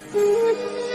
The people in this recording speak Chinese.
嗯。